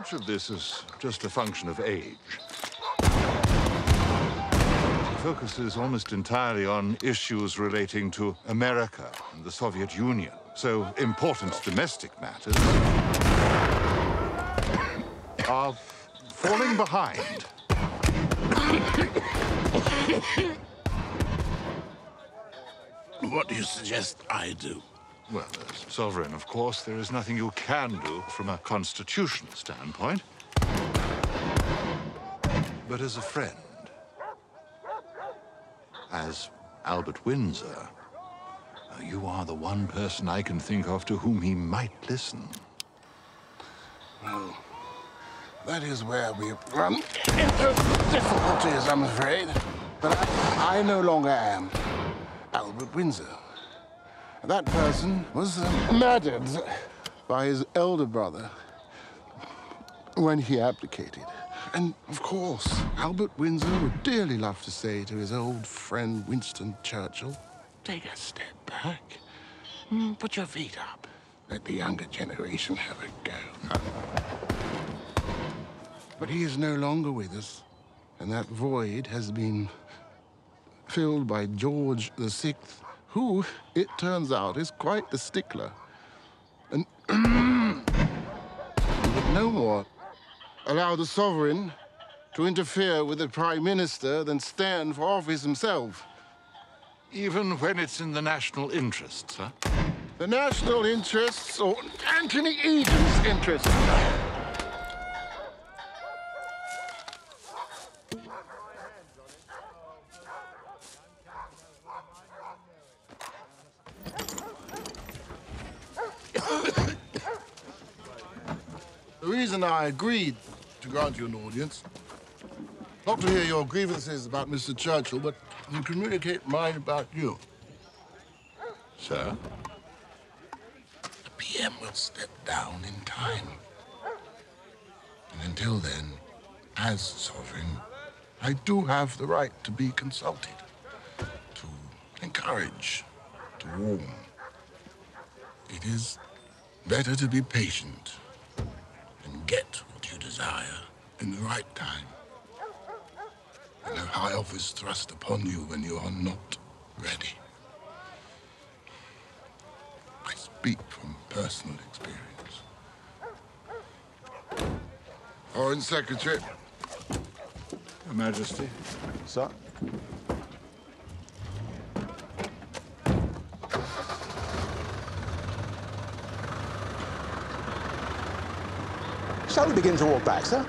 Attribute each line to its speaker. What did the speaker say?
Speaker 1: much of this is just a function of age. Focuses almost entirely on issues relating to America and the Soviet Union. So important domestic matters are falling behind.
Speaker 2: What do you suggest I do?
Speaker 1: Well, as sovereign, of course, there is nothing you can do from a constitutional standpoint. But as a friend, as Albert Windsor, uh, you are the one person I can think of to whom he might listen.
Speaker 2: Well, that is where we run into difficulties, I'm afraid. But I, I no longer am Albert Windsor. That person was murdered by his elder brother when he abdicated. And of course, Albert Windsor would dearly love to say to his old friend Winston Churchill, take a step back. Mm, Put your feet up. Let the younger generation have a go. But he is no longer with us, and that void has been filled by George the Sixth, who, it turns out, is quite the stickler. And would no more allow the sovereign to interfere with the prime minister than stand for office himself.
Speaker 1: Even when it's in the national interests, huh?
Speaker 2: The national interests, or Anthony Eden's interests. Reason I agreed to grant you an audience, not to hear your grievances about Mr. Churchill, but to communicate mine about you.
Speaker 1: Sir?
Speaker 2: The PM will step down in time. And until then, as sovereign, I do have the right to be consulted, to encourage, to warn. It is better to be patient get what you desire in the right time And have high office thrust upon you when you are not ready. I speak from personal experience. Foreign Secretary.
Speaker 1: Your Majesty.
Speaker 2: Sir?
Speaker 3: Shall we begin to walk back, sir?